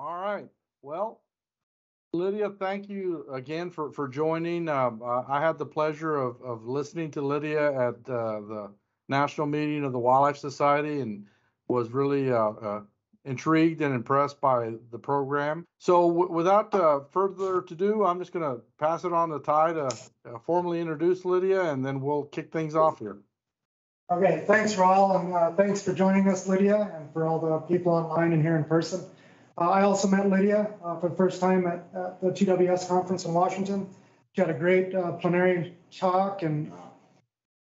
All right. Well, Lydia, thank you again for, for joining. Um, I had the pleasure of, of listening to Lydia at uh, the national meeting of the Wildlife Society and was really uh, uh, intrigued and impressed by the program. So w- without uh, further to do, I'm just going to pass it on to Ty to uh, formally introduce Lydia and then we'll kick things off here. Okay, thanks, Raul, and uh, thanks for joining us, Lydia, and for all the people online and here in person. Uh, I also met Lydia uh, for the first time at, at the TWS conference in Washington. She had a great uh, plenary talk, and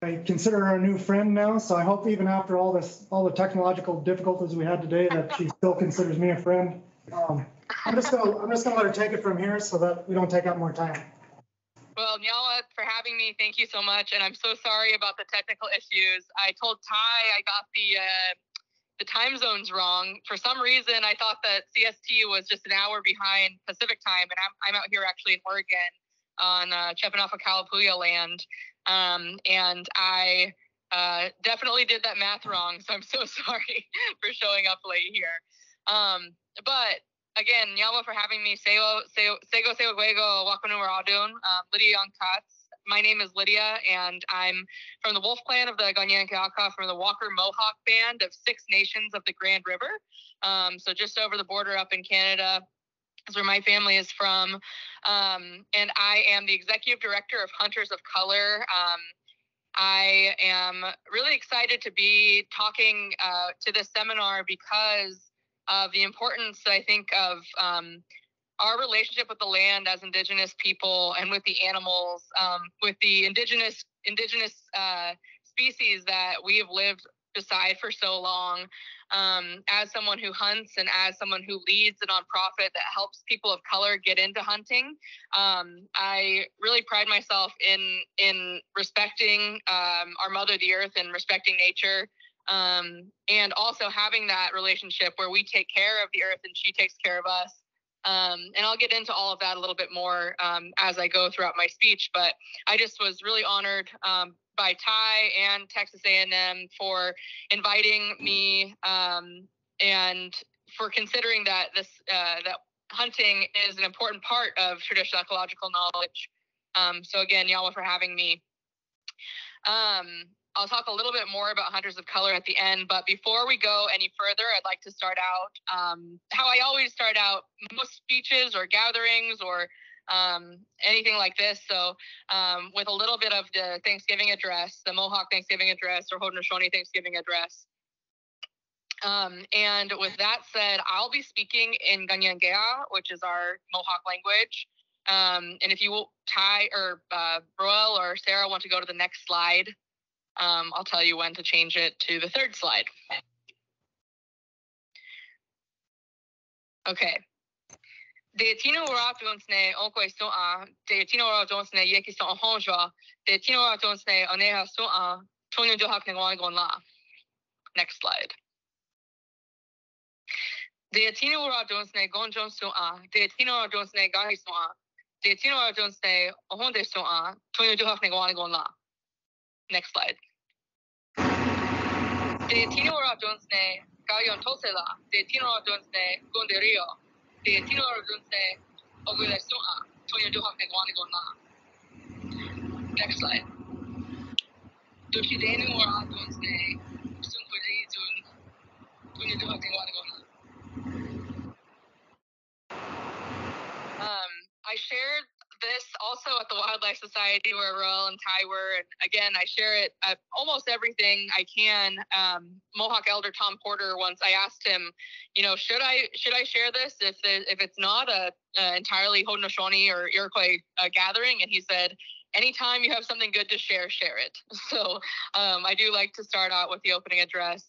I consider her a new friend now. So I hope even after all this, all the technological difficulties we had today, that she still considers me a friend. Um, I'm just gonna, I'm just gonna let her take it from here so that we don't take up more time. Well, Nyala, for having me, thank you so much. And I'm so sorry about the technical issues. I told Ty I got the uh, the time zones wrong. For some reason, I thought that CST was just an hour behind Pacific time, and I'm, I'm out here actually in Oregon on uh, Chepenafa Kalapuya land. Um, and I uh, definitely did that math wrong, so I'm so sorry for showing up late here. Um, but again, Nyama for having me. Sego, Sego, Sego, Sego, Guego, Wakanu Radun, um, Lydia Young Cuts. My name is Lydia, and I'm from the Wolf Clan of the Kanien'kehá:ka, from the Lower Mohawk Band of Six Nations of the Grand River. Um, so just over the border up in Canada is where my family is from. Um, and I am the executive director of Hunters of Color. Um, I am really excited to be talking uh, to this seminar because of the importance, I think, of um, our relationship with the land as indigenous people and with the animals, um, with the indigenous indigenous uh, species that we have lived beside for so long. Um, as someone who hunts and as someone who leads a nonprofit that helps people of color get into hunting, um, I really pride myself in in respecting um, our mother, the earth, and respecting nature um, and also having that relationship where we take care of the earth and she takes care of us. Um, and I'll get into all of that a little bit more um, as I go throughout my speech. But I just was really honored um, by Ty and Texas A&M for inviting me um, and for considering that this uh, that hunting is an important part of traditional ecological knowledge. Um, so again, y'all for having me. Um, I'll talk a little bit more about Hunters of Color at the end, but before we go any further, I'd like to start out um, how I always start out most speeches or gatherings or um, anything like this. So, um, with a little bit of the Thanksgiving address, the Mohawk Thanksgiving address or Haudenosaunee Thanksgiving address. Um, and with that said, I'll be speaking in Kanien'kéha, which is our Mohawk language. Um, and if you will, Ty or uh, Roel or Sarah want to go to the next slide, um, I'll tell you when to change it to the third slide. Okay. De tino ora jonsne onko so a de tino ora jonsne yeki so honjwa de tino ora jonsne oneha so a tonya jo hakne gon la. Next slide. De tino ora jonsne gon jon so a de tino ora jonsne gahi so a de tino ora jonsne ohonde so a tonya jo hakne gon la. Next slide. De tino ora jonsne gayon tosela de tino ora jonsne gonderio de tino ora jonsne ogule so tonya. Next slide. Sun koji jun tonya. Um, I shared this also at the Wildlife Society where Roel and Ty were. And again, I share it at almost everything I can. Um, Mohawk Elder Tom Porter once I asked him, you know, should I should I share this if it, if it's not a, a entirely Haudenosaunee or Iroquois uh, gathering? And he said, anytime you have something good to share, share it. So um, I do like to start out with the opening address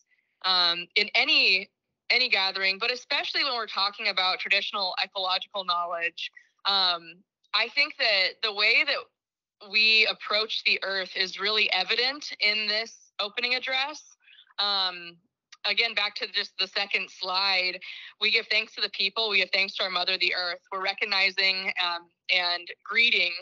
um, in any any gathering, but especially when we're talking about traditional ecological knowledge. Um, I think that the way that we approach the earth is really evident in this opening address. Um, again, back to just the second slide, we give thanks to the people, we give thanks to our mother, the earth. We're recognizing um, and greeting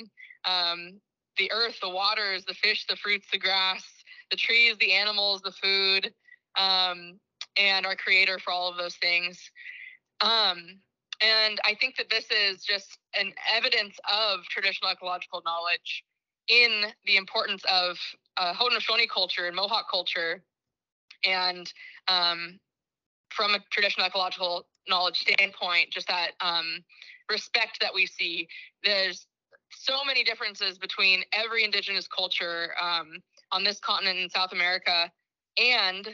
um, the earth, the waters, the fish, the fruits, the grass, the trees, the animals, the food, um, and our creator for all of those things. Um, and I think that this is just an evidence of traditional ecological knowledge in the importance of uh, Haudenosaunee culture and Mohawk culture, and um, from a traditional ecological knowledge standpoint, just that um, respect that we see. There's so many differences between every indigenous culture um, on this continent in South America, and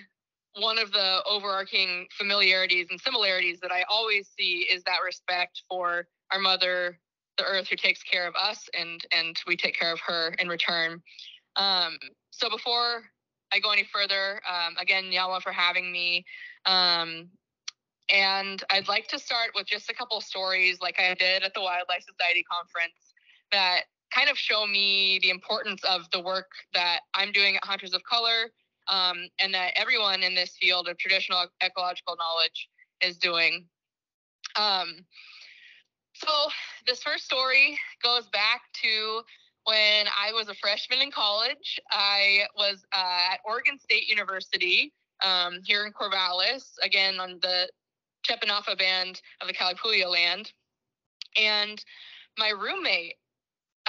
one of the overarching familiarities and similarities that I always see is that respect for our mother, the earth, who takes care of us, and and we take care of her in return. Um, so before I go any further, um, again, Nyawa for having me. Um, and I'd like to start with just a couple stories, like I did at the Wildlife Society conference, that kind of show me the importance of the work that I'm doing at Hunters of Color, um, and that everyone in this field of traditional ecological knowledge is doing. Um, so this first story goes back to when I was a freshman in college. I was uh, at Oregon State University um, here in Corvallis, again on the Chepenafa band of the Kalapuya land. And my roommate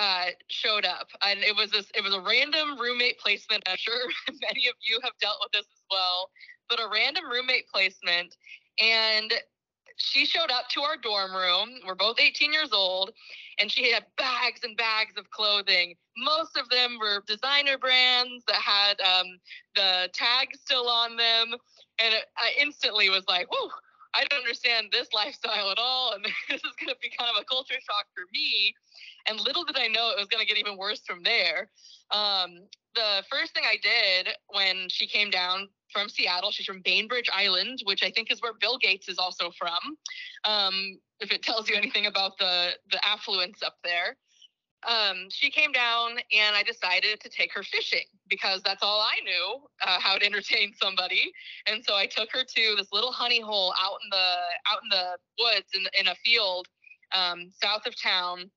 uh, showed up, and it was this. It was a random roommate placement. I'm sure many of you have dealt with this as well, but a random roommate placement, and she showed up to our dorm room. We're both 18 years old, and she had bags and bags of clothing. Most of them were designer brands that had um, the tag still on them, and I instantly was like, "Whoa!" I don't understand this lifestyle at all, and this is going to be kind of a culture shock for me. And little did I know it was going to get even worse from there. Um, the first thing I did when she came down from Seattle, she's from Bainbridge Island, which I think is where Bill Gates is also from. Um, if it tells you anything about the the affluence up there. Um, she came down and I decided to take her fishing because that's all I knew uh, how to entertain somebody. And so I took her to this little honey hole out in the out in the woods in, in a field um, south of town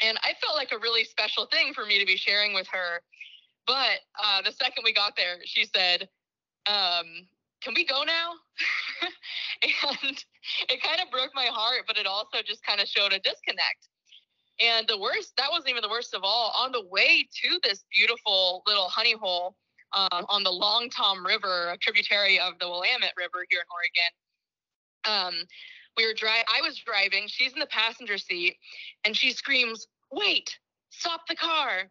and I felt like a really special thing for me to be sharing with her. But uh, the second we got there, she said, um, Can we go now? and it kind of broke my heart, but it also just kind of showed a disconnect. And the worst, that wasn't even the worst of all. On the way to this beautiful little honey hole uh, on the Long Tom River, a tributary of the Willamette River here in Oregon, um, we were driving i was driving she's in the passenger seat and she screams wait stop the car.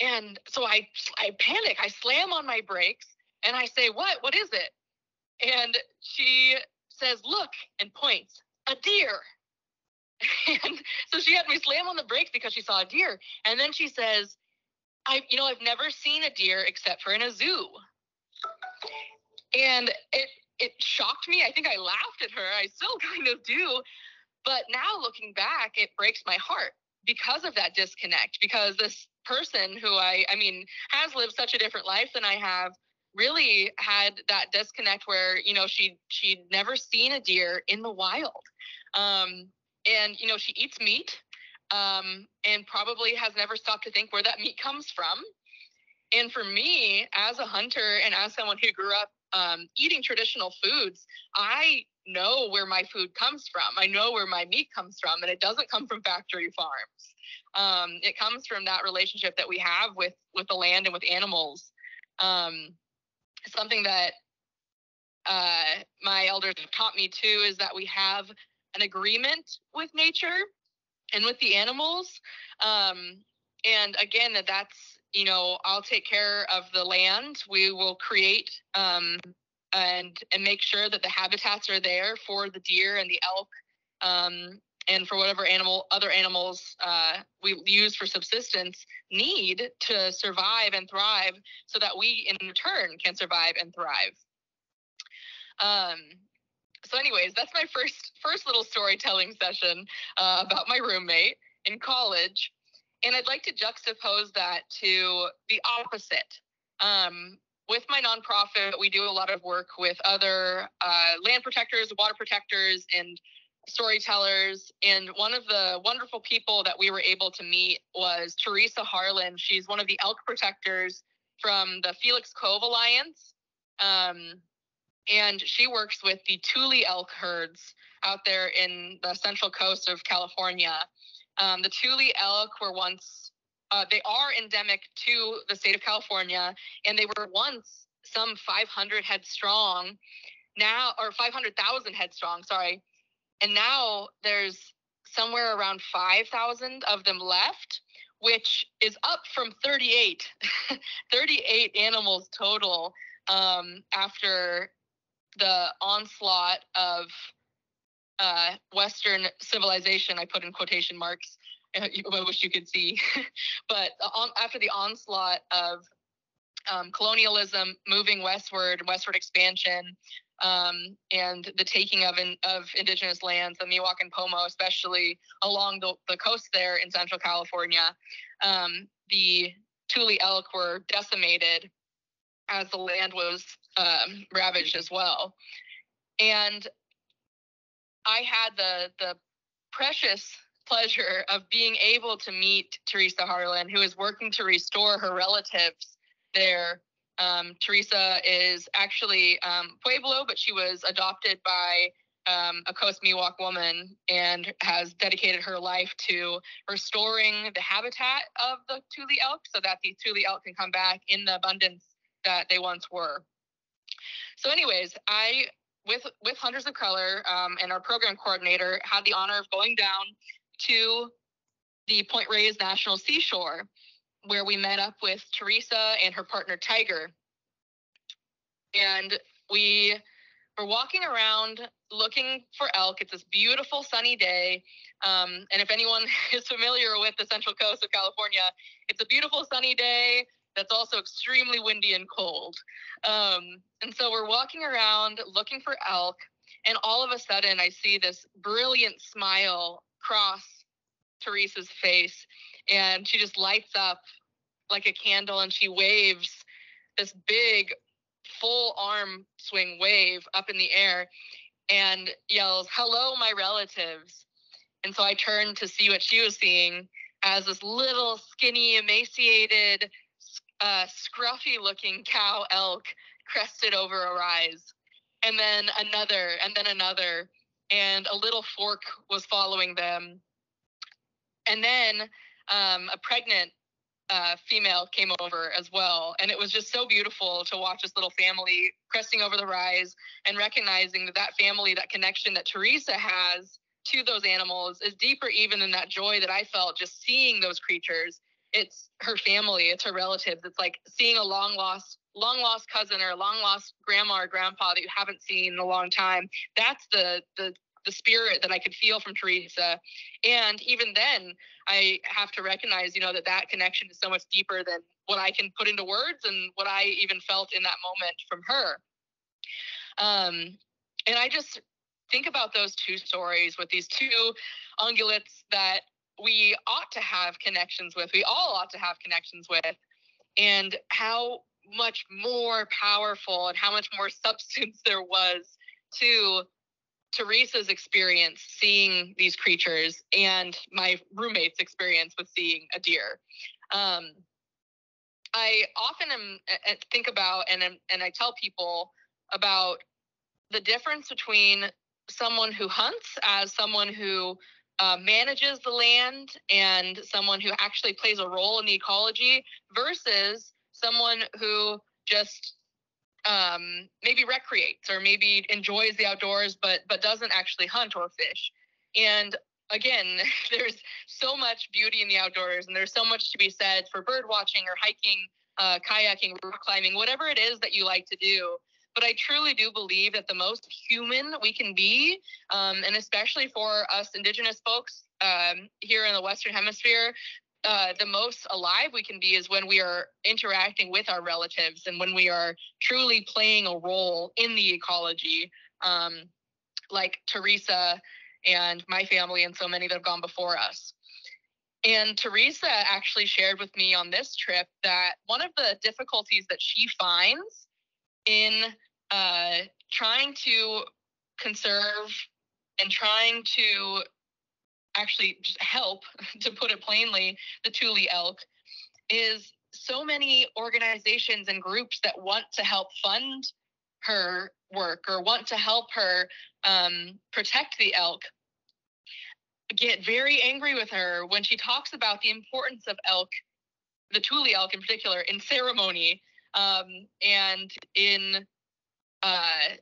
And so i i panic i slam on my brakes and i say what what is it? And she says look and points a deer and so she had me slam on the brakes because she saw a deer and then she says i you know i've never seen a deer except for in a zoo and it it shocked me. I think I laughed at her. I still kind of do. But now looking back, it breaks my heart because of that disconnect, because this person who I, I mean, has lived such a different life than I have, really had that disconnect where, you know, she she'd never seen a deer in the wild. Um, and, you know, she eats meat um, and probably has never stopped to think where that meat comes from. And for me, as a hunter and as someone who grew up um, eating traditional foods, I know where my food comes from. I know where my meat comes from, and it doesn't come from factory farms. Um, it comes from that relationship that we have with with the land and with animals. Um, something that uh, my elders have taught me too is that we have an agreement with nature and with the animals. Um, and again, that that's you know, I'll take care of the land. We will create um, and and make sure that the habitats are there for the deer and the elk um, and for whatever animal other animals uh, we use for subsistence need to survive and thrive so that we in return can survive and thrive um, so anyways that's my first first little storytelling session uh, about my roommate in college and I'd like to juxtapose that to the opposite. Um, with my nonprofit, we do a lot of work with other uh, land protectors, water protectors, and storytellers. And one of the wonderful people that we were able to meet was Theresa Harlan. She's one of the elk protectors from the Felix Cove Alliance. Um, and she works with the Tule elk herds out there in the central coast of California. Um, the Tule elk were once, uh, they are endemic to the state of California, and they were once some 500 head strong, now, or 500,000 head strong, sorry. And now there's somewhere around 5,000 of them left, which is up from 38, 38 animals total um, after the onslaught of uh, Western civilization. I put in quotation marks. I wish you could see, but on, after the onslaught of um, colonialism, moving westward, westward expansion, um, and the taking of in, of indigenous lands, the Miwok and Pomo, especially along the, the coast there in Central California, um, the Tule elk were decimated as the land was um, ravaged as well. And I had the the precious pleasure of being able to meet Theresa Harlan, who is working to restore her relatives there. Um, Theresa is actually um, Pueblo, but she was adopted by um, a Coast Miwok woman and has dedicated her life to restoring the habitat of the Tule elk so that the Tule elk can come back in the abundance that they once were. So, anyways, I with with Hunters of Color um, and our program coordinator had the honor of going down to the Point Reyes National Seashore, where we met up with Theresa and her partner Tiger, and we were walking around looking for elk. It's this beautiful sunny day. Um, and if anyone is familiar with the central coast of California, it's a beautiful sunny day that's also extremely windy and cold. Um, and so we're walking around looking for elk, and all of a sudden I see this brilliant smile cross Theresa's face, and she just lights up like a candle and she waves this big full arm swing wave up in the air and yells, Hello, my relatives. And so I turned to see what she was seeing as this little skinny, emaciated, uh, scruffy looking cow elk crested over a rise, and then another, and then another, and a little fork was following them. And then um, a pregnant uh, female came over as well. And it was just so beautiful to watch this little family cresting over the rise and recognizing that that family, that connection that Theresa has to those animals is deeper even than that joy that I felt just seeing those creatures it's her family, it's her relatives. It's like seeing a long lost long lost cousin or a long lost grandma or grandpa that you haven't seen in a long time. That's the the the spirit that I could feel from Theresa. And even then, I have to recognize, you know, that that connection is so much deeper than what I can put into words and what I even felt in that moment from her. Um, and I just think about those two stories with these two ungulates that we ought to have connections with, we all ought to have connections with, and how much more powerful and how much more substance there was to Theresa's experience seeing these creatures and my roommate's experience with seeing a deer. Um, I often am, think about and and I tell people about the difference between someone who hunts as someone who uh, manages the land and someone who actually plays a role in the ecology versus someone who just um, maybe recreates or maybe enjoys the outdoors but but doesn't actually hunt or fish. And again there's so much beauty in the outdoors and there's so much to be said for bird watching or hiking uh, kayaking rock climbing whatever it is that you like to do but I truly do believe that the most human we can be, um, and especially for us Indigenous folks um, here in the Western Hemisphere, uh, the most alive we can be is when we are interacting with our relatives and when we are truly playing a role in the ecology, um, like Theresa and my family and so many that have gone before us. And Theresa actually shared with me on this trip that one of the difficulties that she finds in uh, trying to conserve and trying to actually help, to put it plainly, the Tule elk is so many organizations and groups that want to help fund her work or want to help her um, protect the elk get very angry with her when she talks about the importance of elk, the Tule elk in particular, in ceremony um, and in uh,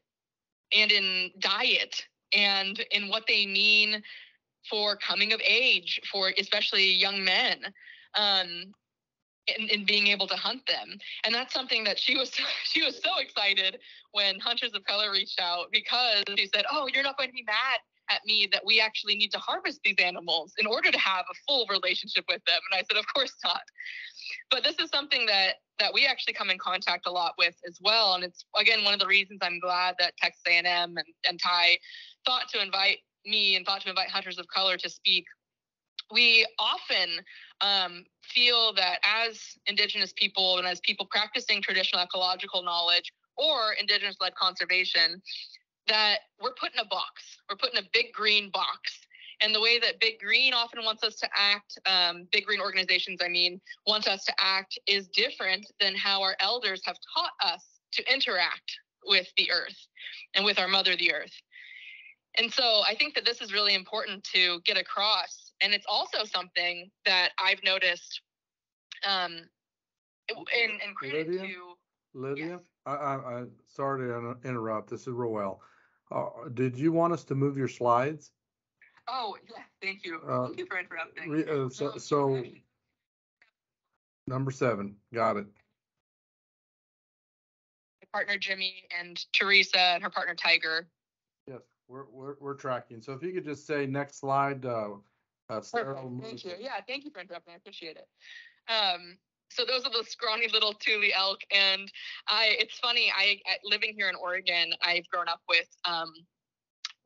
and in diet and in what they mean for coming of age for especially young men um, in, in being able to hunt them. And that's something that she was she was so excited when hunters of color reached out because she said oh you're not going to be mad at me that we actually need to harvest these animals in order to have a full relationship with them. And i said of course not. But this is something that that we actually come in contact a lot with as well. And it's again one of the reasons i'm glad that texas a&m and, and ty thought to invite me and thought to invite hunters of color to speak. We often um, feel that as indigenous people and as people practicing traditional ecological knowledge or indigenous led conservation that we're put in a box. We're put in a big green box and the way that Big Green often wants us to act, um, Big Green organizations, I mean, wants us to act is different than how our elders have taught us to interact with the earth and with our mother, the earth. And so I think that this is really important to get across. And it's also something that I've noticed um, in, in credit Lydia? to. Lydia, Yes. I, I, I, sorry to interrupt. This is Roel. Uh, did you want us to move your slides? Oh, yeah, thank you. Uh, thank you for interrupting. Re- uh, so, so number seven, got it. my partner Jimmy and Theresa and her partner Tiger. Yes, we're, we're, we're tracking. So if you could just say next slide, uh, uh, Sarah Perfect. Thank you. Yeah, thank you for interrupting. I appreciate it. Um, so those are the scrawny little Tule elk, and I. It's funny. I at- living here in Oregon, I've grown up with um,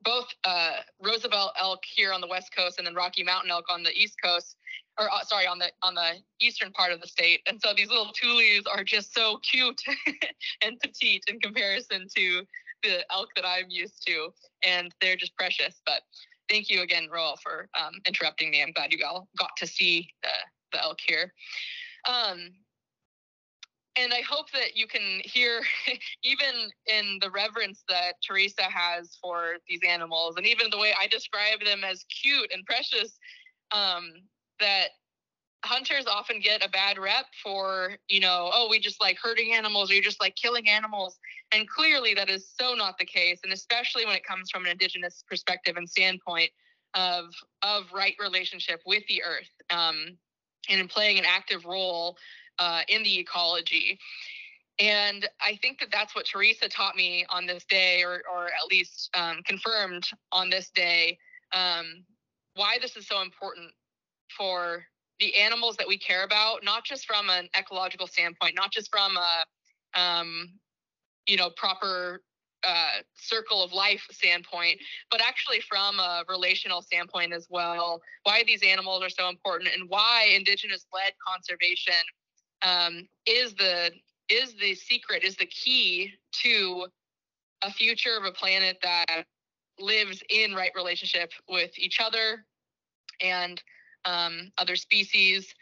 both uh, Roosevelt elk here on the west coast, and then Rocky Mountain elk on the east coast, or uh, sorry, on the on the eastern part of the state. And so these little Tules are just so cute and petite in comparison to the elk that I'm used to, and they're just precious. But thank you again, Roel, for um, interrupting me. I'm glad you all got to see the, the elk here. Um, and I hope that you can hear, even in the reverence that Theresa has for these animals, and even the way I describe them as cute and precious, um, that hunters often get a bad rep for, you know, oh, we just like hurting animals or you just like killing animals. And clearly that is so not the case. And especially when it comes from an indigenous perspective and standpoint of of right relationship with the earth um, and in playing an active role uh, in the ecology. And I think that that's what Theresa taught me on this day, or, or at least um, confirmed on this day, um, why this is so important for the animals that we care about, not just from an ecological standpoint, not just from a, um, you know, proper uh, circle of life standpoint, but actually from a relational standpoint as well. Why these animals are so important and why indigenous-led conservation um, is the is the secret, is the key to a future of a planet that lives in right relationship with each other and um, other species.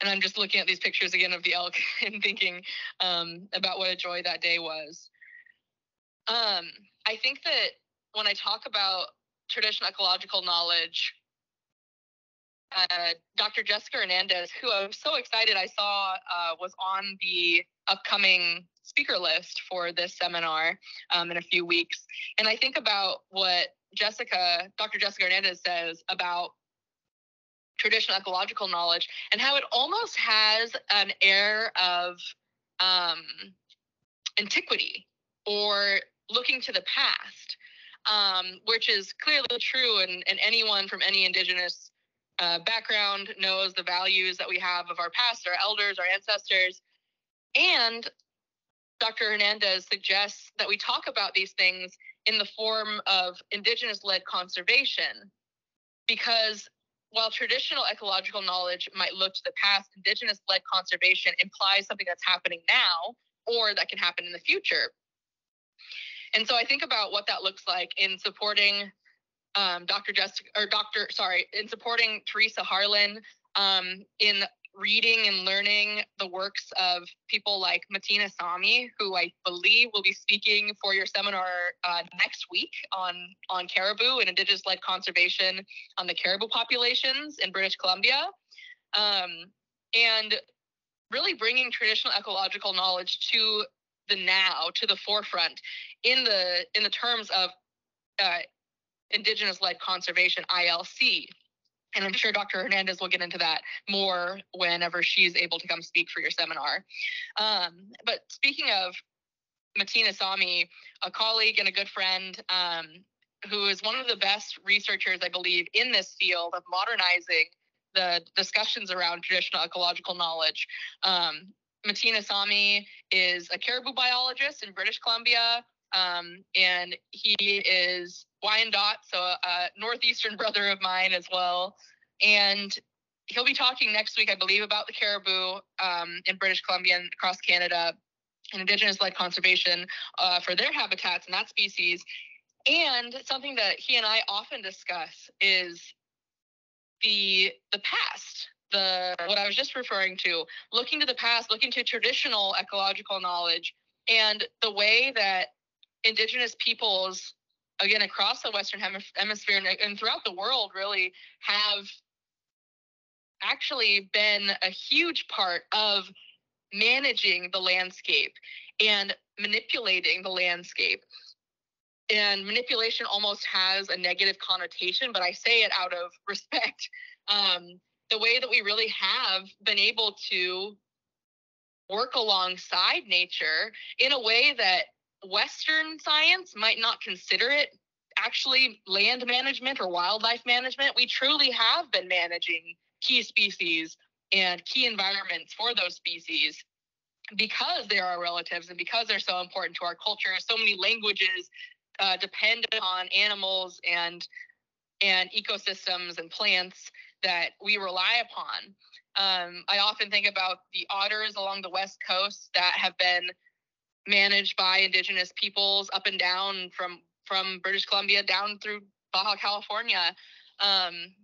And I'm just looking at these pictures again of the elk and thinking um, about what a joy that day was. Um, I think that when I talk about traditional ecological knowledge, uh, Dr. Jessica Hernandez, who I'm so excited I saw uh, was on the upcoming speaker list for this seminar um, in a few weeks. And I think about what Jessica, Dr. Jessica Hernandez says about traditional ecological knowledge and how it almost has an air of um, antiquity or looking to the past, um, which is clearly true. And, and anyone from any indigenous uh, background knows the values that we have of our past, our elders, our ancestors. And Dr. Hernandez suggests that we talk about these things in the form of indigenous led conservation because while traditional ecological knowledge might look to the past, indigenous led conservation implies something that's happening now or that can happen in the future. And so I think about what that looks like in supporting um, Dr. Jessica or Dr. Sorry, in supporting Theresa Harlan um, in reading and learning the works of people like Mateen Hessami, who I believe will be speaking for your seminar uh, next week on on caribou and indigenous-led conservation on the caribou populations in British Columbia, um, and really bringing traditional ecological knowledge to the now, to the forefront, in the in the terms of uh, indigenous-led conservation (ILC). And I'm sure Dr. Hernandez will get into that more whenever she's able to come speak for your seminar. Um, but speaking of Mateen Hessami, a colleague and a good friend um, who is one of the best researchers, I believe, in this field of modernizing the discussions around traditional ecological knowledge. Um, Mateen Hessami is a caribou biologist in British Columbia, um, and he is Wyandot, so a northeastern brother of mine as well. And he'll be talking next week, I believe, about the caribou um, in British Columbia and across Canada and Indigenous-led conservation uh, for their habitats and that species. And something that he and I often discuss is the the past, the what I was just referring to, looking to the past, looking to traditional ecological knowledge, and the way that indigenous peoples again across the western hemisphere and, throughout the world really have actually been a huge part of managing the landscape and manipulating the landscape. And manipulation almost has a negative connotation but i say it out of respect. Um, the way that we really have been able to work alongside nature in a way that Western science might not consider it actually land management or wildlife management. We truly have been managing key species and key environments for those species because they are our relatives and because they're so important to our culture. So many languages uh, depend on animals and and ecosystems and plants that we rely upon. Um, I often think about the otters along the west coast that have been managed by indigenous peoples up and down from from British Columbia down through Baja California, um,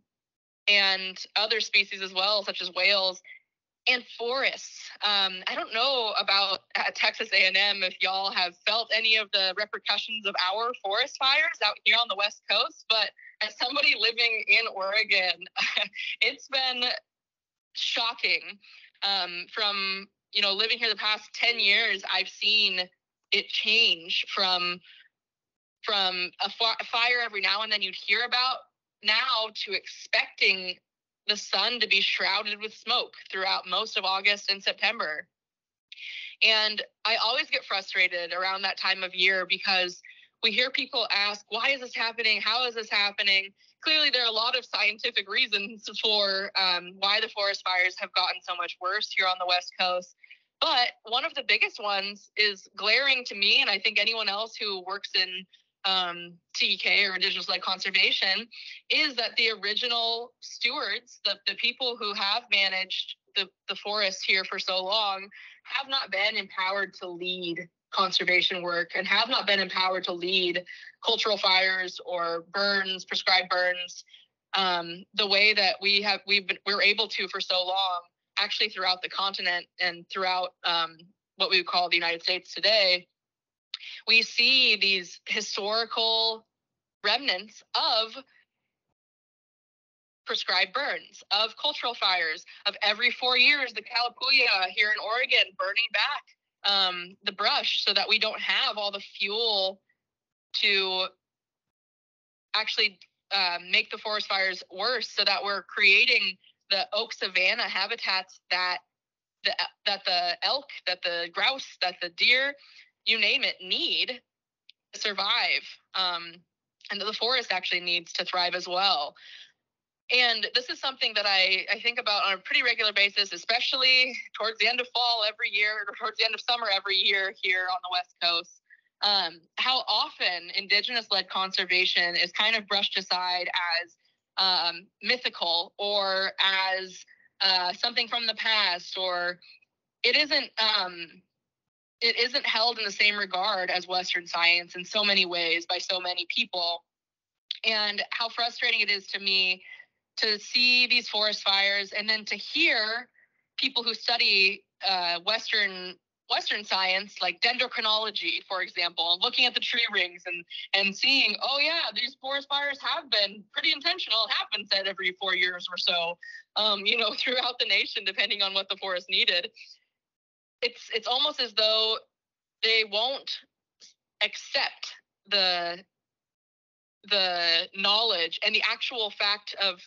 and other species as well, such as whales and forests. Um, I don't know about Texas A&M if y'all have felt any of the repercussions of our forest fires out here on the West Coast, but as somebody living in Oregon, it's been shocking um, from you know, living here the past 10 years, I've seen it change from from a, fire every now and then you'd hear about now to expecting the sun to be shrouded with smoke throughout most of August and September. And I always get frustrated around that time of year because we hear people ask, why is this happening? How is this happening? Clearly, there are a lot of scientific reasons for um, why the forest fires have gotten so much worse here on the West Coast. But one of the biggest ones is glaring to me, and I think anyone else who works in um, TEK or Indigenous led conservation, is that the original stewards, the, the people who have managed the, the forest here for so long, have not been empowered to lead conservation work and have not been empowered to lead cultural fires or burns, prescribed burns, um, the way that we have we've been, we're able to for so long actually throughout the continent and throughout um, what we would call the United States today, we see these historical remnants of prescribed burns, of cultural fires, of every four years, the Kalapuya here in Oregon burning back um, the brush so that we don't have all the fuel to actually uh, make the forest fires worse so that we're creating the oak savanna habitats that the that the elk, that the grouse, that the deer, you name it, need to survive. Um, and that the forest actually needs to thrive as well. And this is something that I, I think about on a pretty regular basis, especially towards the end of fall every year or towards the end of summer every year here on the West Coast. Um, how often indigenous led conservation is kind of brushed aside as um, mythical or as uh, something from the past, or it isn't um, it isn't held in the same regard as Western science in so many ways by so many people. And how frustrating it is to me to see these forest fires and then to hear people who study uh, Western Western science, like dendrochronology, for example, looking at the tree rings and and seeing, oh yeah, these forest fires have been pretty intentional, have been set every four years or so, um, you know, throughout the nation, depending on what the forest needed. It's it's almost as though they won't accept the the knowledge and the actual fact of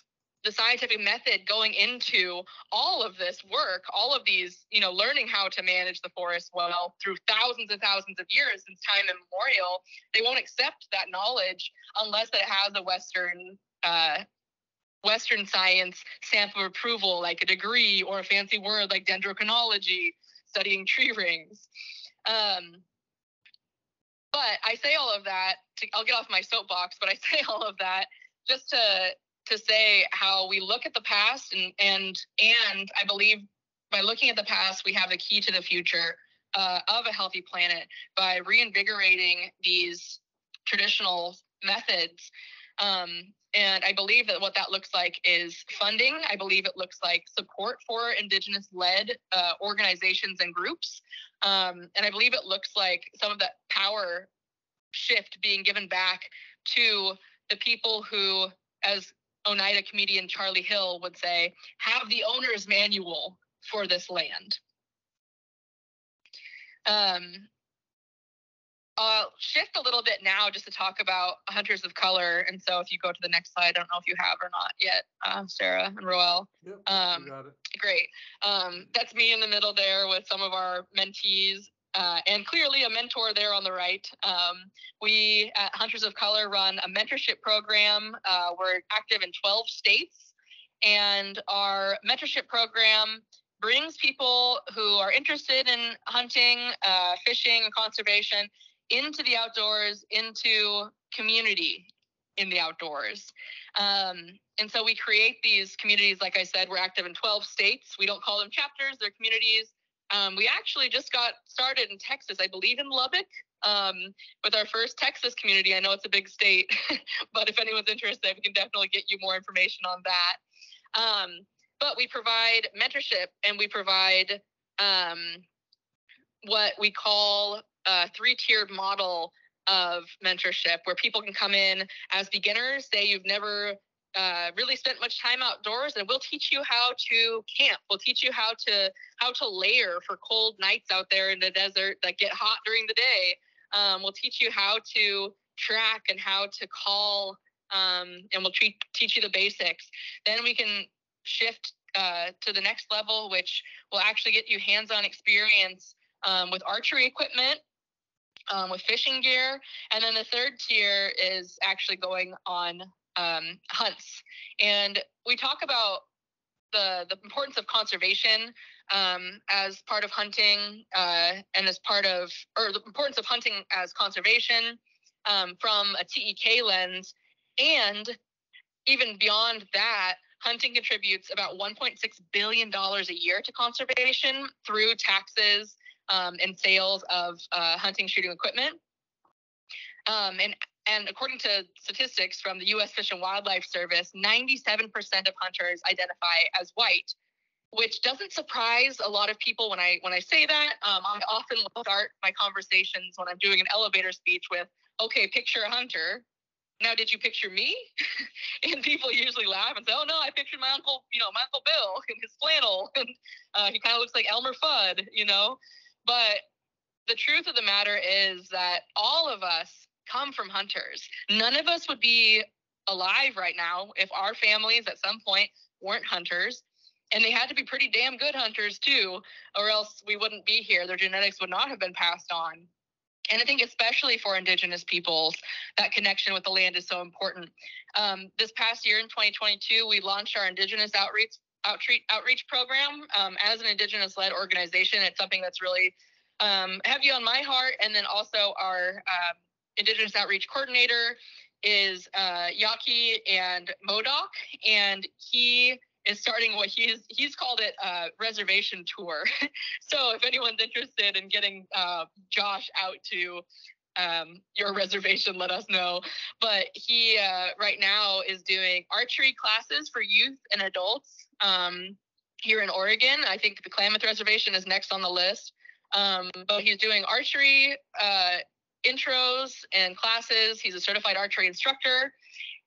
the scientific method going into all of this work, all of these, you know, learning how to manage the forest well through thousands and thousands of years since time immemorial, they won't accept that knowledge unless it has a Western uh, Western science stamp of approval, like a degree or a fancy word like dendrochronology, studying tree rings. Um, but I say all of that. To, I'll get off my soapbox, but I say all of that just to to say how we look at the past and and and I believe by looking at the past we have the key to the future uh, of a healthy planet by reinvigorating these traditional methods. Um, and I believe that what that looks like is funding. I believe it looks like support for Indigenous led uh, organizations and groups. Um, and I believe it looks like some of that power shift being given back to the people who, as Oneida comedian Charlie Hill would say, have the owner's manual for this land. Um, I'll shift a little bit now just to talk about hunters of color. And so if you go to the next slide, I don't know if you have or not yet, uh, Sarah and Roel. Yep, Um, got it. Great. Um, that's me in the middle there with some of our mentees. Uh, and clearly a mentor there on the right. Um, we at Hunters of Color run a mentorship program. Uh, we're active in 12 states, and our mentorship program brings people who are interested in hunting, uh, fishing, and conservation into the outdoors, into community in the outdoors. Um, and so we create these communities. Like I said, we're active in 12 states. We don't call them chapters, they're communities. Um, we actually just got started in Texas, I believe in Lubbock, um, with our first Texas community. I know it's a big state, but if anyone's interested, we can definitely get you more information on that. Um, but we provide mentorship and we provide um, what we call a three-tiered model of mentorship where people can come in as beginners say you've never uh, really spent much time outdoors and we'll teach you how to camp. We'll teach you how to how to layer for cold nights out there in the desert that get hot during the day. Um, we'll teach you how to track and how to call um, and we'll treat, teach you the basics. Then we can shift uh, to the next level which will actually get you hands-on experience um, with archery equipment um, with fishing gear. And then the third tier is actually going on um, hunts. And we talk about the, the importance of conservation um, as part of hunting uh, and as part of, or the importance of hunting as conservation um, from a TEK lens. And even beyond that, hunting contributes about $1.6 billion a year to conservation through taxes um, and sales of uh, hunting shooting equipment. Um, and and according to statistics from the U.S. Fish and Wildlife Service, 97% of hunters identify as white, which doesn't surprise a lot of people when I when I say that. Um, I often start my conversations when I'm doing an elevator speech with, "Okay, picture a hunter." Now, did you picture me? and people usually laugh and say, "Oh no, I pictured my uncle, you know, my uncle Bill in his flannel, and uh, he kind of looks like Elmer Fudd, you know." But the truth of the matter is that all of us come from hunters. None of us would be alive right now if our families at some point weren't hunters. And they had to be pretty damn good hunters too, or else we wouldn't be here. Their genetics would not have been passed on. And I think, especially for Indigenous peoples, that connection with the land is so important. Um, this past year in 2022, we launched our Indigenous outreach outreach outreach program um, as an indigenous led organization it's something that's really um, heavy on my heart and then also our um, indigenous outreach coordinator is uh, Yaqui and modoc and he is starting what he's he's called it a reservation tour so if anyone's interested in getting uh, josh out to um, your reservation, let us know. But he uh, right now is doing archery classes for youth and adults. Um, here in Oregon. I think the Klamath Reservation is next on the list. Um, but he's doing archery uh, intros and classes. He's a certified archery instructor.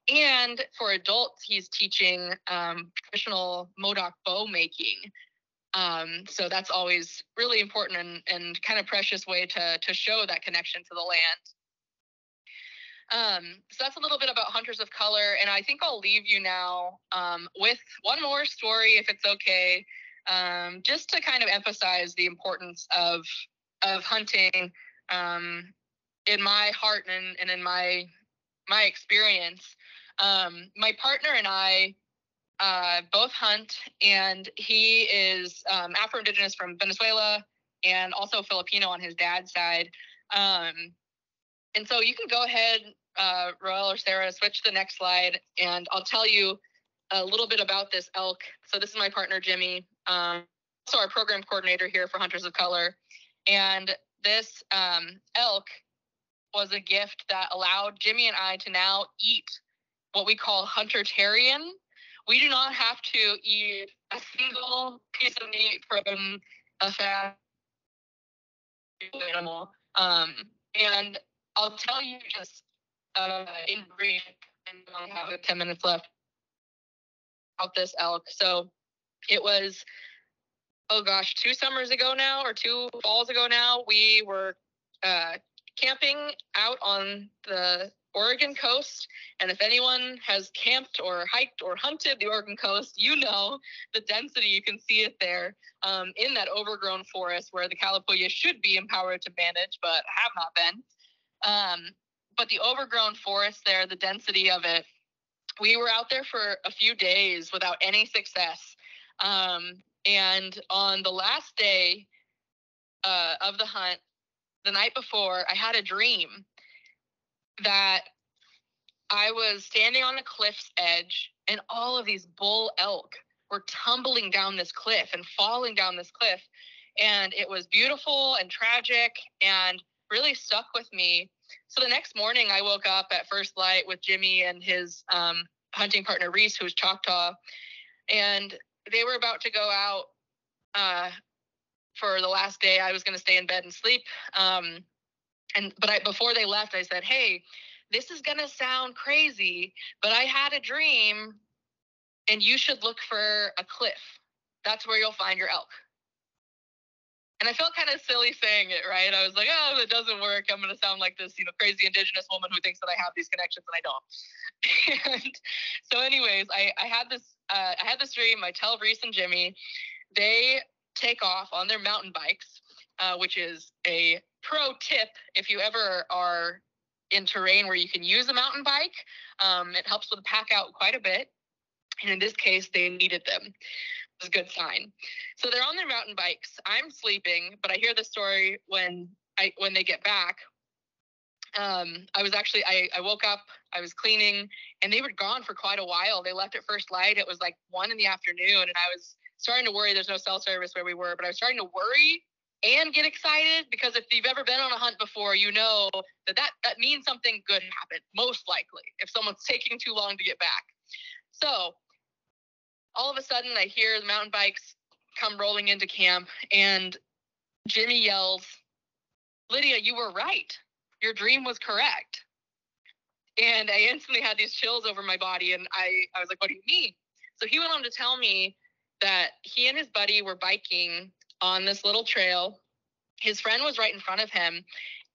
And for adults, he's teaching um, traditional Modoc bow making. Um, so that's always really important and, and kind of precious way to, to show that connection to the land. Um, so that's a little bit about Hunters of Color, and I think I'll leave you now um, with one more story, if it's okay, um, just to kind of emphasize the importance of of hunting um, in my heart and, and in my my experience. Um, my partner and I uh, both hunt, and he is um, Afro Indigenous from Venezuela and also Filipino on his dad's side. Um, and so you can go ahead, uh, Roel or Sarah, switch to the next slide, and I'll tell you a little bit about this elk. So this is my partner, Jimmy, um, also our program coordinator here for Hunters of Color. And this um, elk was a gift that allowed Jimmy and I to now eat what we call huntertarian. We do not have to eat a single piece of meat from a fat animal. Um, and I'll tell you just uh, in brief, and I have 10 minutes left about this elk. So it was, oh gosh, two summers ago now, or two falls ago now, we were uh, camping out on the Oregon coast. And if anyone has camped or hiked or hunted the Oregon coast, you know the density. You can see it there um, in that overgrown forest where the Kalapuya should be empowered to manage, but have not been. Um, but the overgrown forest there, the density of it, we were out there for a few days without any success. Um, and on the last day uh, of the hunt, the night before, I had a dream that I was standing on a cliff's edge and all of these bull elk were tumbling down this cliff and falling down this cliff. And it was beautiful and tragic and really stuck with me. So the next morning, I woke up at first light with Jimmy and his um, hunting partner, Reese, who's Choctaw. And they were about to go out uh, for the last day. I was going to stay in bed and sleep. Um, and but I, before they left, I said, "Hey, this is going to sound crazy, but I had a dream, and you should look for a cliff. That's where you'll find your elk." And I felt kind of silly saying it, right? I was like, "Oh, it doesn't work. I'm going to sound like this, you know, crazy indigenous woman who thinks that I have these connections and I don't." and so, anyways, I I had this uh, I had this dream. I tell Reese and Jimmy, they take off on their mountain bikes, uh, which is a pro tip if you ever are in terrain where you can use a mountain bike. Um, it helps with the pack out quite a bit. And in this case, they needed them. It was a good sign. So they're on their mountain bikes. I'm sleeping, but I hear the story when I when they get back. Um, I was actually I, I woke up, I was cleaning, and they were gone for quite a while. They left at first light. It was like one in the afternoon, and I was starting to worry. There's no cell service where we were, but I was starting to worry and get excited because if you've ever been on a hunt before, you know that that, that means something good happened, most likely, if someone's taking too long to get back. So all of a sudden, I hear the mountain bikes come rolling into camp, and Jimmy yells, Lydia, you were right. Your dream was correct. And I instantly had these chills over my body, and I, I was like, What do you mean? So he went on to tell me that he and his buddy were biking on this little trail. His friend was right in front of him.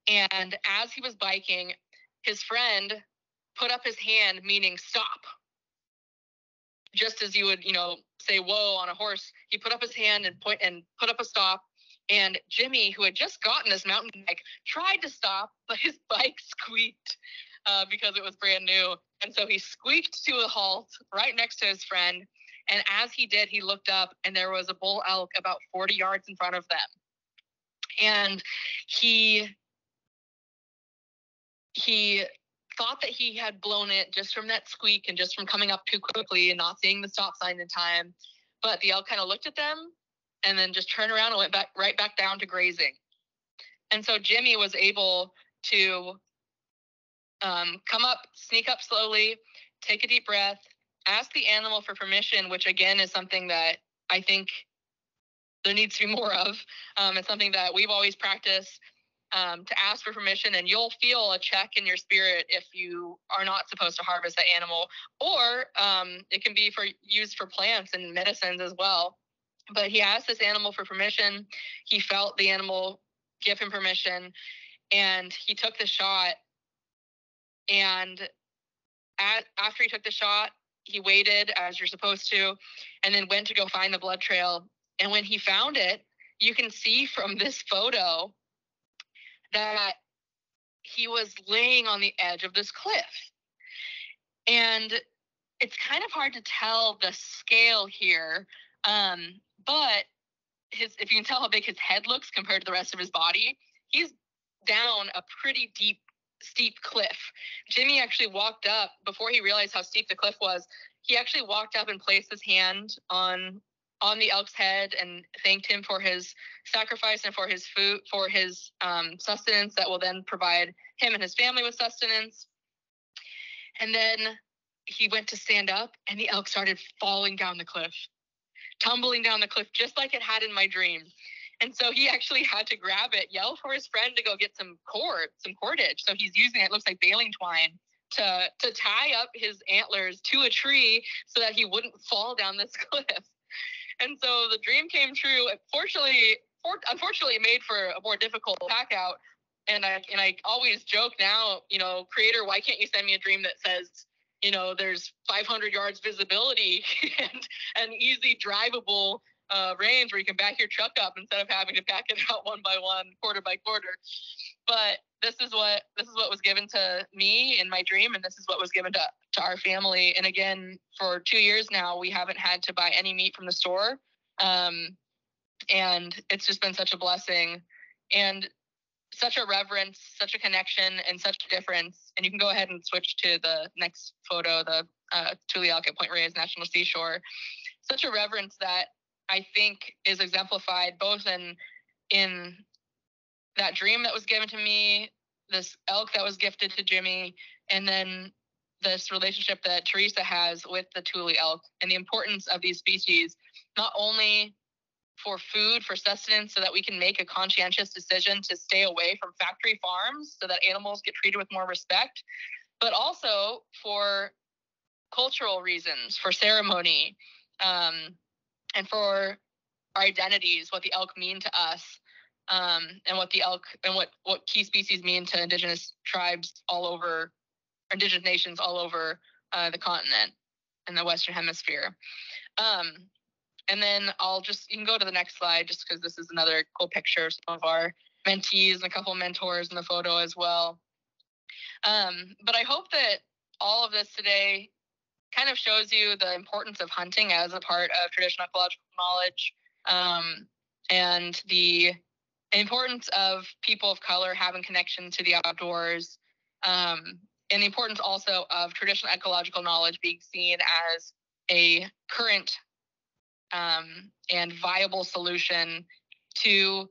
And as he was biking, his friend put up his hand, meaning stop. Just as you would, you know, say whoa on a horse, he put up his hand and point and put up a stop. And Jimmy, who had just gotten this mountain bike, tried to stop, but his bike squeaked uh, because it was brand new. And so he squeaked to a halt right next to his friend. And as he did, he looked up and there was a bull elk about 40 yards in front of them. And he he thought that he had blown it just from that squeak and just from coming up too quickly and not seeing the stop sign in time. But the elk kind of looked at them and then just turned around and went back right back down to grazing. And so Jimmy was able to um, come up, sneak up slowly, take a deep breath, ask the animal for permission, which again is something that I think there needs to be more of. Um, it's something that we've always practiced um, to ask for permission, and you'll feel a check in your spirit if you are not supposed to harvest that animal. Or um, it can be for used for plants and medicines as well. But he asked this animal for permission. He felt the animal give him permission, and he took the shot. And at, after he took the shot, he waited as you're supposed to, and then went to go find the blood trail. And when he found it, you can see from this photo that he was laying on the edge of this cliff. And it's kind of hard to tell the scale here, um, but his if you can tell how big his head looks compared to the rest of his body, he's down a pretty deep, steep cliff. Jimmy actually walked up before he realized how steep the cliff was. He actually walked up and placed his hand on on the elk's head and thanked him for his sacrifice and for his food, for his um, sustenance that will then provide him and his family with sustenance. And then he went to stand up, and the elk started falling down the cliff, tumbling down the cliff just like it had in my dream. And so he actually had to grab it, yell for his friend to go get some cord, some cordage. So he's using it, looks like baling twine to to tie up his antlers to a tree so that he wouldn't fall down this cliff. And so the dream came true. Fortunately, for, unfortunately, it made for a more difficult pack out. And I and I always joke now, you know, creator, why can't you send me a dream that says, you know, there's 500 yards visibility and an easy drivable uh, range where you can back your truck up instead of having to pack it out one by one, quarter by quarter. But this is what this is what was given to me in my dream, and this is what was given to to our family. And again, for two years now, we haven't had to buy any meat from the store, um, and it's just been such a blessing and such a reverence, such a connection, and such a difference. And you can go ahead and switch to the next photo, the uh, Tule Elk at Point Reyes National Seashore. Such a reverence that I think is exemplified both in in that dream that was given to me, this elk that was gifted to Jimmy, and then this relationship that Theresa has with the Tule elk and the importance of these species, not only for food, for sustenance, so that we can make a conscientious decision to stay away from factory farms so that animals get treated with more respect, but also for cultural reasons, for ceremony, um, and for our identities, what the elk mean to us, um, and what the elk and what what key species mean to indigenous tribes all over, indigenous nations all over uh, the continent in the Western Hemisphere. Um, and then I'll just you can go to the next slide just because this is another cool picture of some of our mentees and a couple mentors in the photo as well. Um, but I hope that all of this today kind of shows you the importance of hunting as a part of traditional ecological knowledge um, and the importance of people of color having connection to the outdoors um, and the importance also of traditional ecological knowledge being seen as a current um, and viable solution to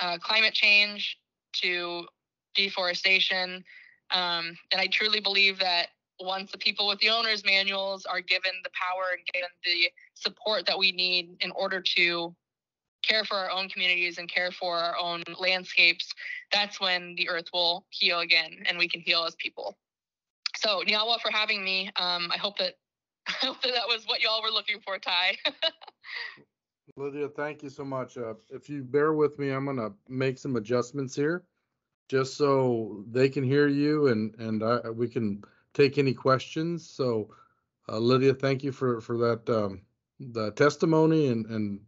uh, climate change, to deforestation. Um, and I truly believe that once the people with the owner's manuals are given the power and given the support that we need in order to care for our own communities and care for our own landscapes, that's when the earth will heal again and we can heal as people. So, Niá:wen, for having me. Um, I hope that I hope that that was what y'all were looking for, Ty. Lydia, thank you so much. Uh, if you bear with me, I'm gonna make some adjustments here, just so they can hear you and and I, we can take any questions. So, uh, Lydia, thank you for for that um, the testimony and and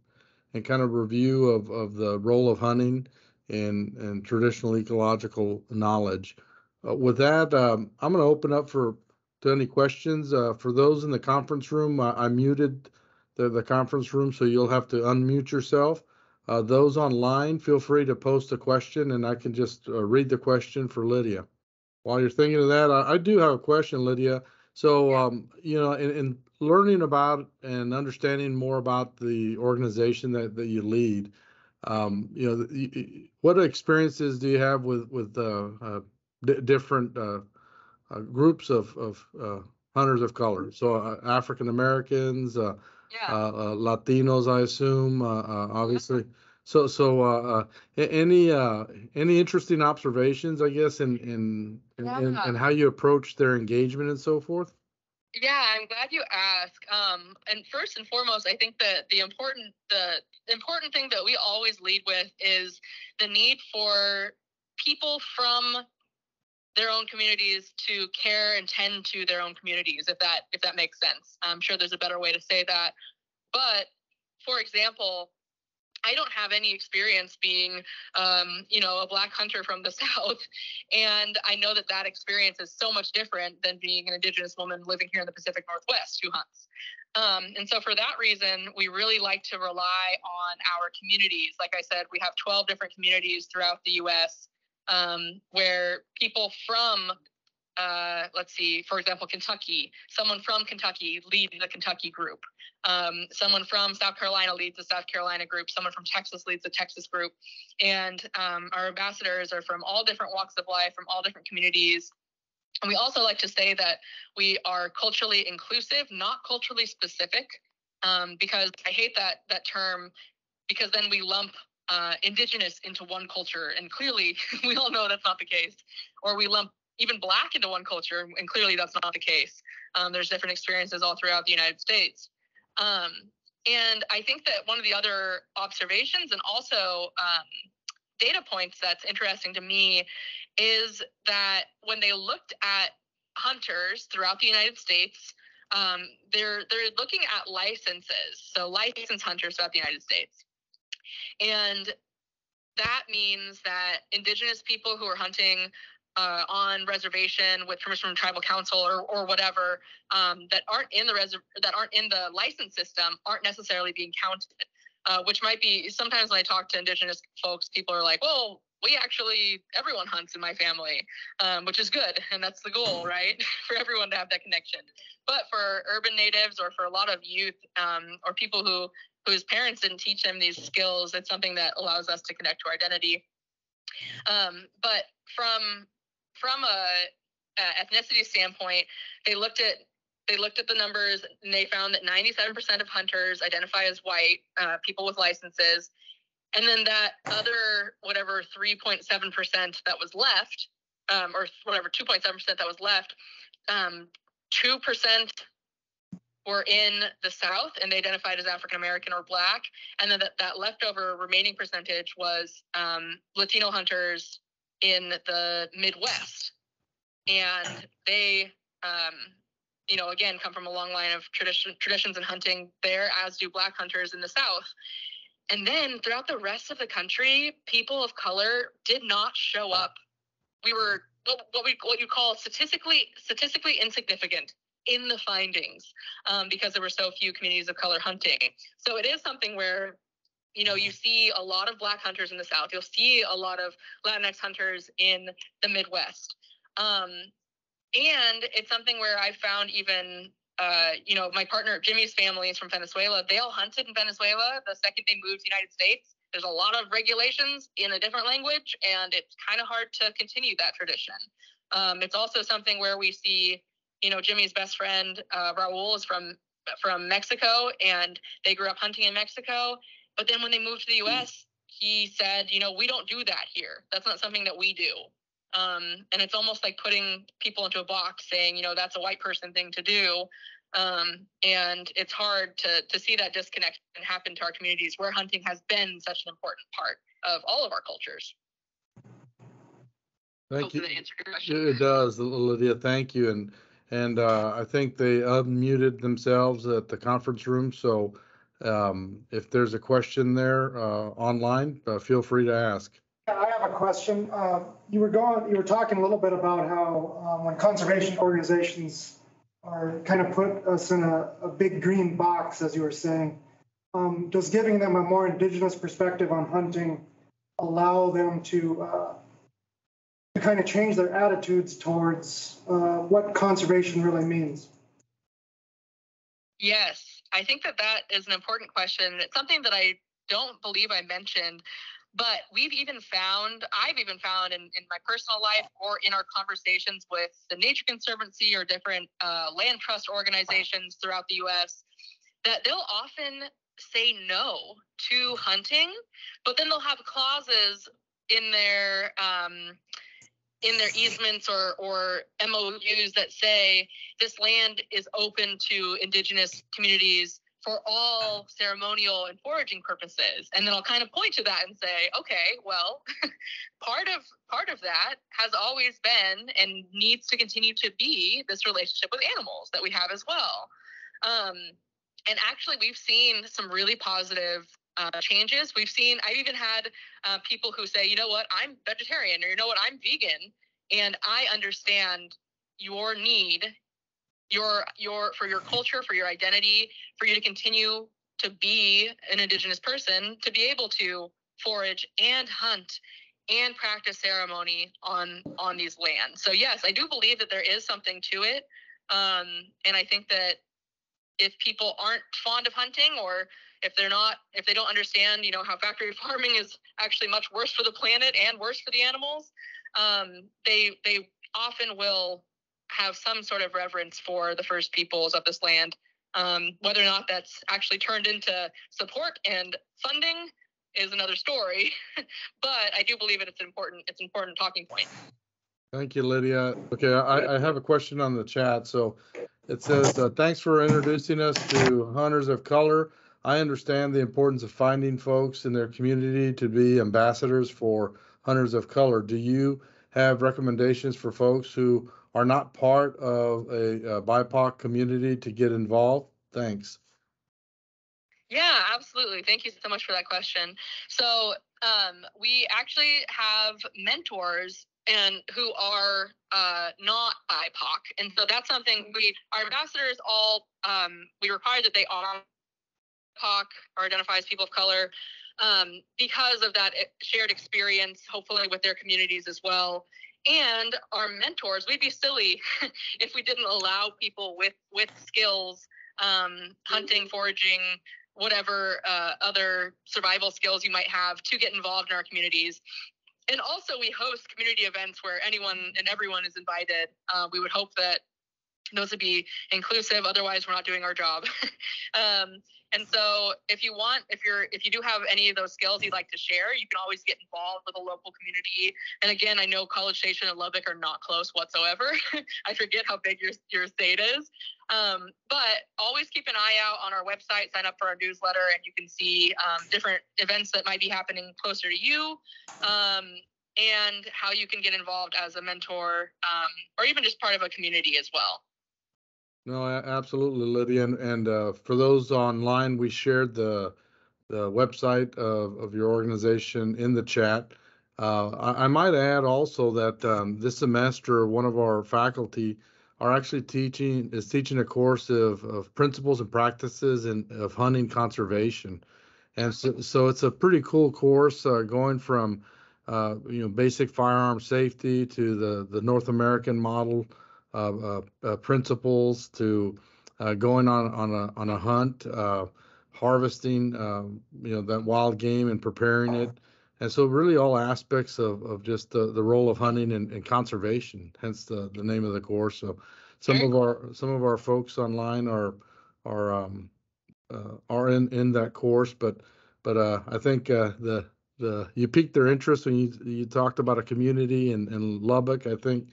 and kind of review of of the role of hunting and and traditional ecological knowledge. Uh, with that, um, I'm going to open up for to any questions. Uh, for those in the conference room, I, I muted the, the conference room, so you'll have to unmute yourself. Uh, those online, feel free to post a question and I can just uh, read the question for Lydia. While you're thinking of that, I, I do have a question, Lydia. So, um, you know, in, in, learning about and understanding more about the organization that, that you lead, um, you know, what experiences do you have with with uh, uh, different uh, uh, groups of of uh, hunters of color? So, uh, African Americans, Yeah. uh, uh, Latinos, I assume, uh, uh, obviously. So, so, uh, uh, any, uh, any interesting observations, I guess, in, in, in, in- Yeah. in how you approach their engagement and so forth? Yeah, I'm glad you asked. Um, and first and foremost, I think that the important the important thing that we always lead with is the need for people from their own communities to care and tend to their own communities, if that if that makes sense. I'm sure there's a better way to say that. But for example, I don't have any experience being, um, you know, a black hunter from the South. And I know that that experience is so much different than being an Indigenous woman living here in the Pacific Northwest who hunts. Um, and so, for that reason, we really like to rely on our communities. Like I said, we have 12 different communities throughout the US um, where people from uh, let's see, for example, Kentucky, someone from Kentucky leads the Kentucky group. Um, someone from South Carolina leads the South Carolina group. Someone from Texas leads the Texas group. And um, our ambassadors are from all different walks of life, from all different communities. And we also like to say that we are culturally inclusive, not culturally specific, um, because I hate that that term, because then we lump uh, indigenous into one culture, and clearly we all know that's not the case. Or we lump even black into one culture, and clearly that's not the case. Um, there's different experiences all throughout the United States. Um, and I think that one of the other observations and also um, data points that's interesting to me is that when they looked at hunters throughout the United States, um, they're they're looking at licenses, so licensed hunters throughout the United States, and that means that indigenous people who are hunting uh, on reservation with permission from tribal council or, or whatever um, that aren't in the reserv- that aren't in the license system aren't necessarily being counted. Uh, which might be sometimes when I talk to indigenous folks, people are like, "Well, we actually everyone hunts in my family," um, which is good, and that's the goal, right? for everyone to have that connection. But for urban natives or for a lot of youth um, or people who whose parents didn't teach them these skills, it's something that allows us to connect to our identity. Um, but from from a, a ethnicity standpoint, they looked at they looked at the numbers and they found that 97% of hunters identify as white, uh, people with licenses, and then that other whatever 3.7% that was left, um, or whatever 2.7% that was left, um, 2% were in the South and they identified as African American or Black, and then that, that leftover remaining percentage was um, Latino hunters in the Midwest, and they, um, you know, again come from a long line of tradition traditions in hunting there, as do Black hunters in the South. And then throughout the rest of the country, people of color did not show up. We were what, what we what you call statistically statistically insignificant in the findings um, because there were so few communities of color hunting. So it is something where you know you see a lot of black hunters in the south. You'll see a lot of latinx hunters in the midwest. Um, and it's something where i found even uh, you know my partner jimmy's family is from venezuela. They all hunted in venezuela the second they moved to the united states. There's a lot of regulations in a different language and it's kind of hard to continue that tradition. Um, it's also something where we see you know jimmy's best friend uh, raul is from from mexico and they grew up hunting in mexico but then when they moved to the US, he said, you know, we don't do that here. That's not something that we do. Um, and it's almost like putting people into a box saying, you know, that's a white person thing to do. Um, and it's hard to, to see that disconnect happen to our communities where hunting has been such an important part of all of our cultures. Thank Hopefully you. that answered your question. It it does, Lydia, thank you. And, and, uh, I think they unmuted themselves at the conference room, so, um, if there's a question there, uh, online, uh, feel free to ask. I have a question. Uh, You were going, you were talking a little bit about how um, when conservation organizations are kind of put us in a, a big green box, as you were saying. Um, Does giving them a more indigenous perspective on hunting allow them to, uh, to kind of change their attitudes towards uh, what conservation really means? Yes, I think that that is an important question. It's something that I don't believe I mentioned, but we've even found, I've even found in, in my personal life or in our conversations with the Nature Conservancy or different uh, land trust organizations throughout the US, that they'll often say no to hunting, but then they'll have clauses in their um, in their easements or or MOUs that say this land is open to indigenous communities for all ceremonial and foraging purposes. And then i'll kind of point to that and say okay well part of part of that has always been and needs to continue to be this relationship with animals that we have as well. Um, and actually we've seen some really positive uh, changes. We've seen i've even had uh, people who say you know what? I'm vegetarian or you know what? I'm vegan. And i understand your need your your for your culture for your identity for you to continue to be an indigenous person to be able to forage and hunt and practice ceremony on on these lands. So yes i do believe that there is something to it. Um, and i think that if people aren't fond of hunting or if they're not if they don't understand you know how factory farming is actually much worse for the planet and worse for the animals um, they they often will have some sort of reverence for the first peoples of this land. Um, whether or not that's actually turned into support and funding is another story, but I do believe it, it's important. It's an important talking point. Thank you, Lydia. Okay, I, I have a question on the chat. So it says, uh, thanks for introducing us to Hunters of Color. I understand the importance of finding folks in their community to be ambassadors for Hunters of Color. Do you have recommendations for folks who are not part of a, a BIPOC community to get involved? Thanks. Yeah, absolutely. Thank you so much for that question. So um, we actually have mentors and who are uh, not BIPOC, and so that's something we our ambassadors all um, we require that they are BIPOC or identify as people of color um, because of that shared experience, hopefully with their communities as well. And our mentors we'd be silly if we didn't allow people with with skills um, hunting foraging whatever uh, other survival skills you might have to get involved in our communities. And also we host community events where anyone and everyone is invited. Uh, we would hope that those would be inclusive otherwise we're not doing our job um, and so if you want, if you're if you do have any of those skills you'd like to share, you can always get involved with a local community. And again, I know College Station and Lubbock are not close whatsoever. I forget how big your your state is. Um, but always keep an eye out on our website, sign up for our newsletter, and you can see um, different events that might be happening closer to you. Um, and how you can get involved as a mentor um, or even just part of a community as well. No, absolutely, Lydia. And, and uh, for those online, we shared the the website of, of your organization in the chat. Uh, I, I, might add also that um, this semester, one of our faculty are actually teaching is teaching a course of, of principles and practices in, of hunting conservation, and so, so it's a pretty cool course uh, going from uh, you know basic firearm safety to the the North American model principles to uh, going on on a on a hunt, harvesting you know that wild game and preparing it. And so really all aspects of, of just the, the role of hunting and, and conservation, hence the, the name of the course. So some of our some of our folks online are are um, uh, are in, in that course, but but uh, I think uh, the the you piqued their interest when you you talked about a community in, in Lubbock. I think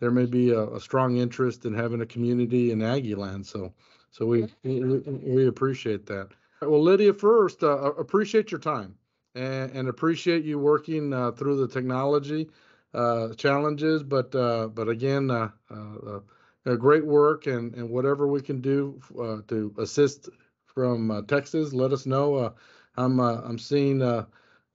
there may be a, a strong interest in having a community in Aggie land. So, so we, we, we appreciate that. Well, Lydia, first, uh, appreciate your time and, and appreciate you working uh, through the technology uh, challenges. But, uh, but again, uh, uh, great work and, and whatever we can do to assist from Texas, let us know. I'm, I'm seeing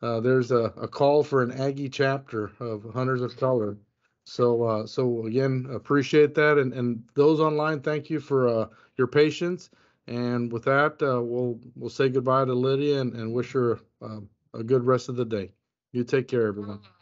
there's a, a call for an Aggie chapter of Hunters of Color. So, uh, so again, appreciate that. And, and those online, thank you for, uh, your patience. And with that, uh, we'll, we'll say goodbye to Lydia and, and wish her, uh, a good rest of the day. You take care, everyone. Mm-hmm.